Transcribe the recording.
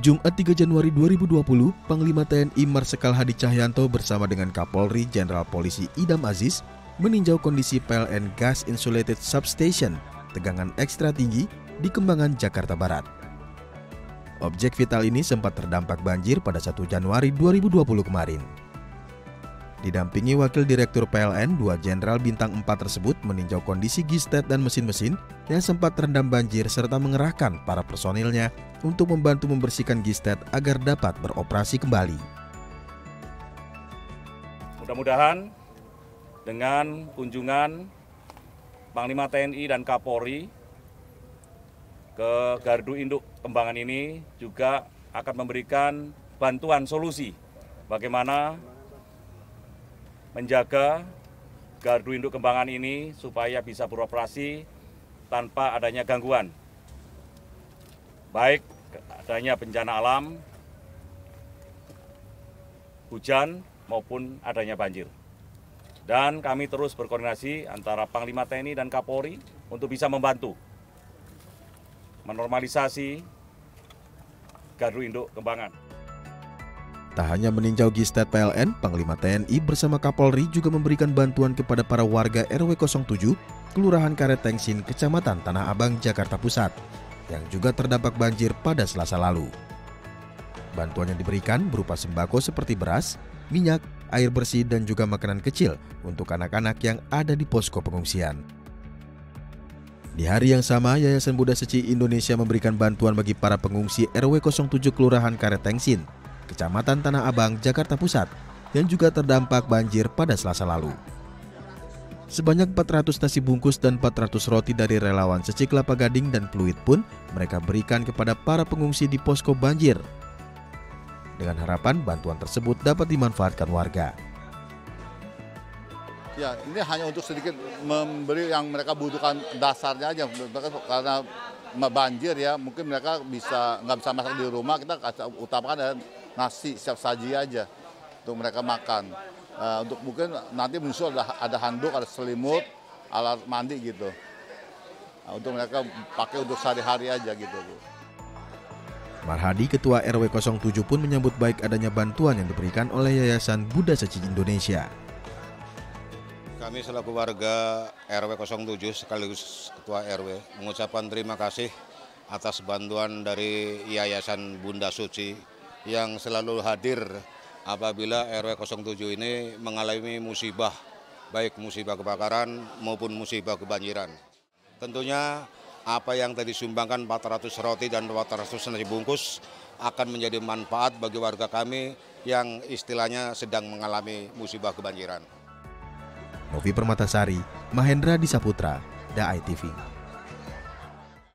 Jumat 3 Januari 2020, Panglima TNI Marsikal Hadi Cahyanto bersama dengan Kapolri Jenderal Polisi Idam Aziz meninjau kondisi PLN Gas Insulated Substation tegangan ekstra tinggi di Kembangan, Jakarta Barat. Objek vital ini sempat terdampak banjir pada 1 Januari 2020 kemarin. Didampingi Wakil Direktur PLN, dua Jenderal Bintang 4 tersebut meninjau kondisi gistet dan mesin-mesin yang sempat terendam banjir serta mengerahkan para personilnya untuk membantu membersihkan gistet agar dapat beroperasi kembali. Mudah-mudahan dengan kunjungan Panglima TNI dan Kapolri ke Gardu Induk Kembangan ini juga akan memberikan bantuan solusi bagaimana menjaga gardu induk kembangan ini supaya bisa beroperasi tanpa adanya gangguan. Baik adanya bencana alam, hujan maupun adanya banjir. Dan kami terus berkoordinasi antara Panglima TNI dan Kapolri untuk bisa membantu menormalisasi gardu induk kembangan. Tak hanya meninjau Gistet PLN, Panglima TNI bersama Kapolri juga memberikan bantuan kepada para warga RW 07, Kelurahan Karet Tengsin, Kecamatan Tanah Abang, Jakarta Pusat, yang juga terdampak banjir pada selasa lalu. Bantuan yang diberikan berupa sembako seperti beras, minyak, air bersih, dan juga makanan kecil untuk anak-anak yang ada di posko pengungsian. Di hari yang sama, Yayasan Buddha Seci Indonesia memberikan bantuan bagi para pengungsi RW 07 Kelurahan Karet Tengsin, Kecamatan Tanah Abang, Jakarta Pusat, yang juga terdampak banjir pada selasa lalu. Sebanyak 400 nasi bungkus dan 400 roti dari relawan Seci Kelapa Gading dan Pluit pun mereka berikan kepada para pengungsi di posko banjir. Dengan harapan bantuan tersebut dapat dimanfaatkan warga. Ya, ini hanya untuk sedikit memberi yang mereka butuhkan dasarnya aja, karena banjir ya, mungkin mereka bisa nggak bisa masak di rumah, kita utamakan nasi siap saji aja untuk mereka makan. Uh, untuk mungkin nanti menyusul ada, ada handuk, ada selimut, alat mandi gitu. Nah, untuk mereka pakai untuk sehari-hari aja gitu. Marhadi, Ketua RW 07 pun menyambut baik adanya bantuan yang diberikan oleh Yayasan Buddha Seci Indonesia. Kami selaku warga RW 07 sekaligus Ketua RW mengucapkan terima kasih atas bantuan dari Yayasan Bunda Suci yang selalu hadir apabila RW 07 ini mengalami musibah, baik musibah kebakaran maupun musibah kebanjiran. Tentunya apa yang tadi sumbangkan 400 roti dan 400 nasi bungkus akan menjadi manfaat bagi warga kami yang istilahnya sedang mengalami musibah kebanjiran. Novi Permatasari, Mahendra Disaputra, Dai TV.